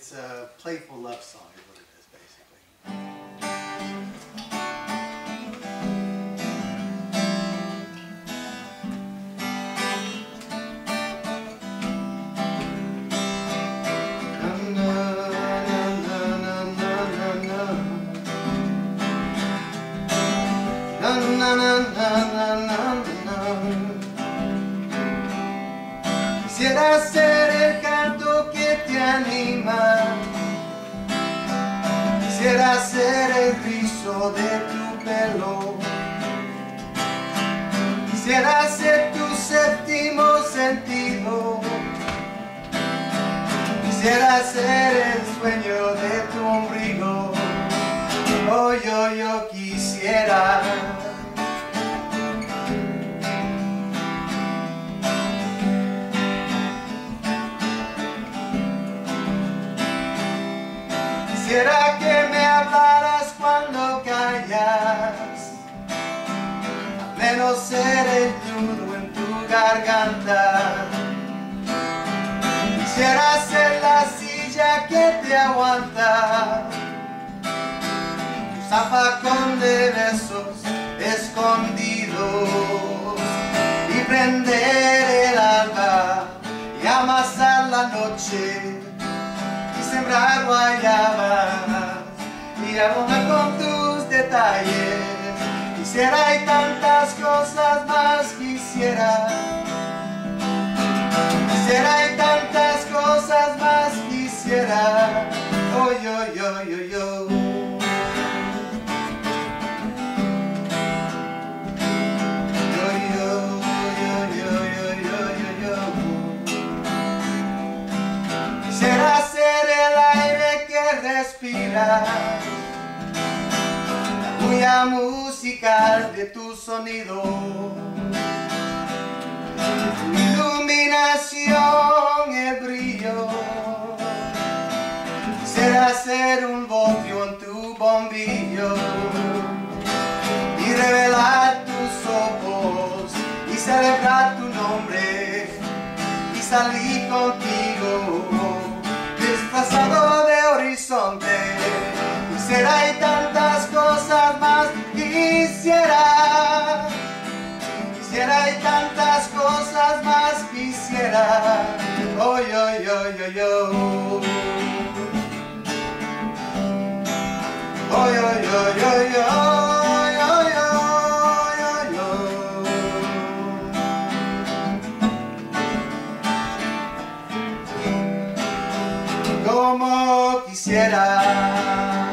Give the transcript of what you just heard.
It's a playful love song is what it is, basically. Na, na, Quisiera ser el rizo de tu pelo. Quisiera ser tu séptimo sentido. Quisiera ser el sueño de tu ombligo. Oh, yo, yo quisiera. Quisiera que me hablaras cuando callas, al menos ser el nudo en tu garganta. Quisiera ser la silla que te aguanta, tu zafacón de besos escondidos. Y prender el alba y amasar la noche sembrar guayabas y abonar con tus detalles. Quisiera y tantas cosas más quisiera. Quisiera y tantas cosas más quisiera. Yo, yo, yo, yo. Que respira, la musical de tu sonido, iluminación, el brillo. Quisiera ser un bombio en tu bombillo y revelar tus ojos y celebrar tu nombre y salir contigo oh yo yo yo yo oh yo yo yo yo como quisiera.